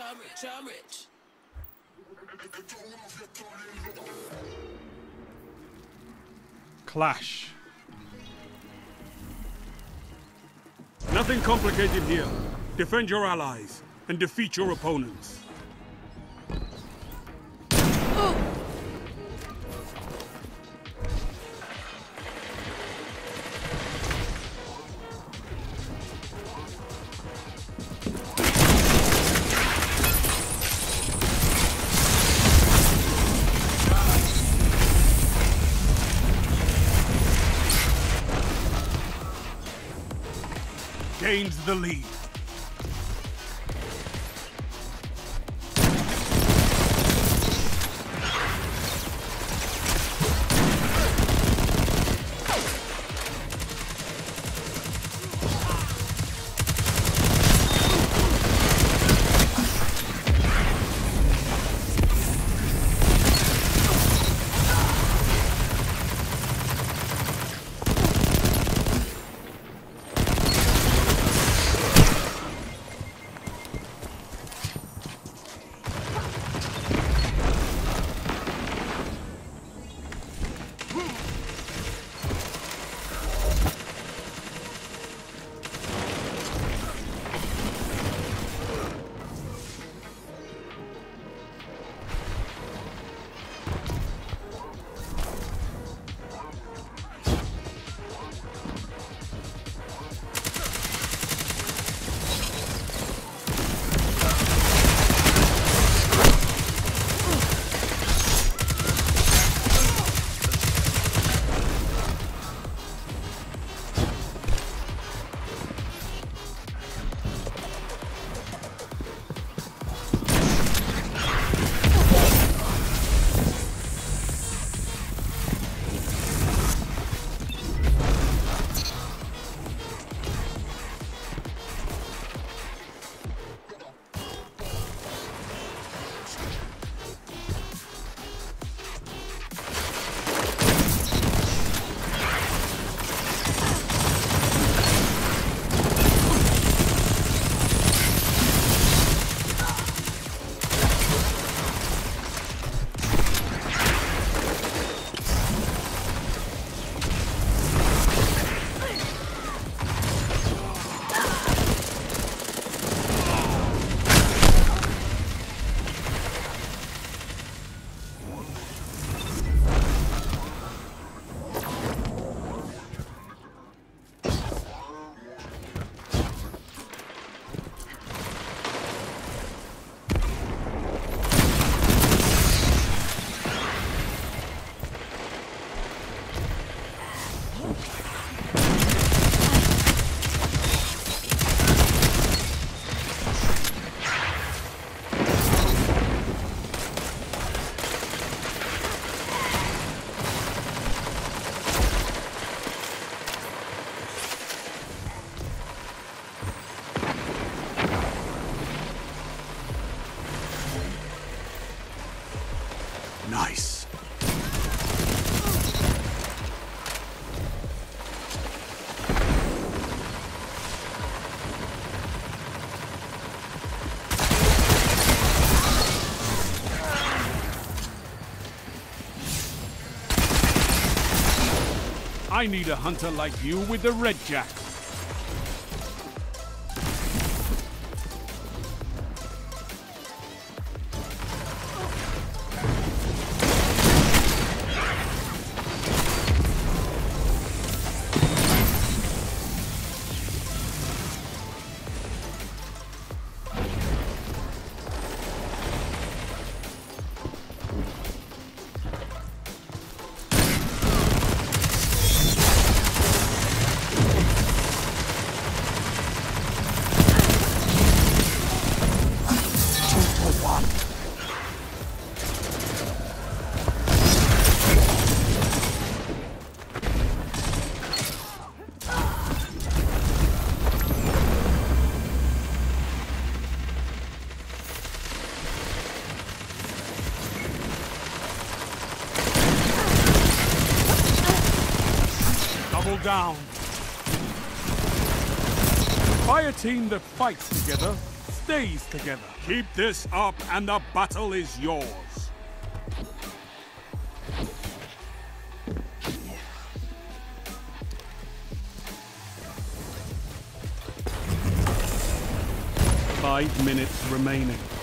I'm rich, I'm rich. Clash. Nothing complicated here. Defend your allies and defeat your opponents. Gains the lead. I need a hunter like you with the red jack. Down. Fire team that fights together stays together. Keep this up and the battle is yours. Five minutes remaining.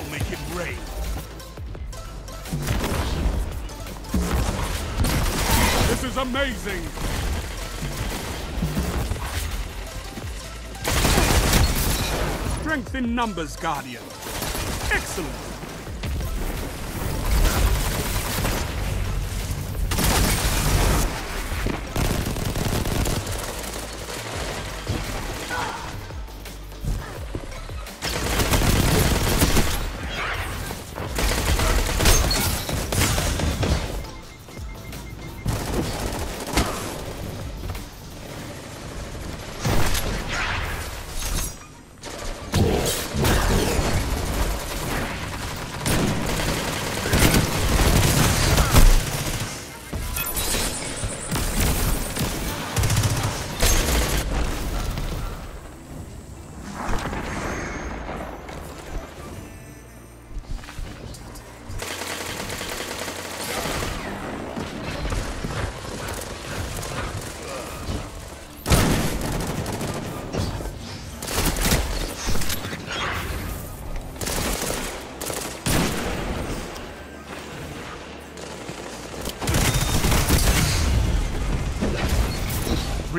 I'll make it rain. This is amazing! Strength in numbers, Guardian. Excellent!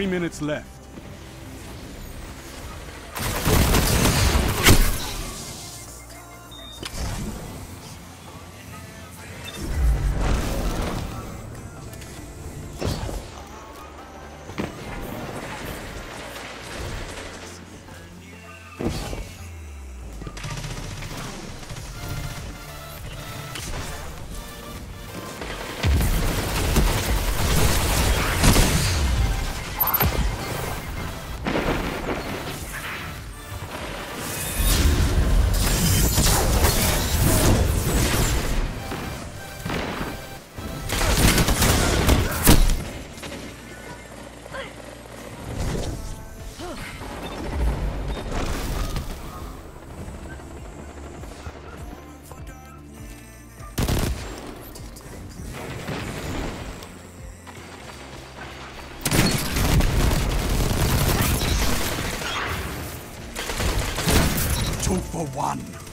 Three minutes left. Two for one.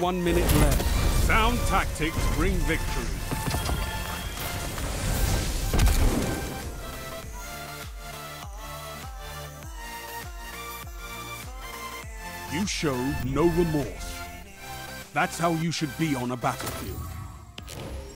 One minute left. Sound tactics bring victory. You showed no remorse. That's how you should be on a battlefield.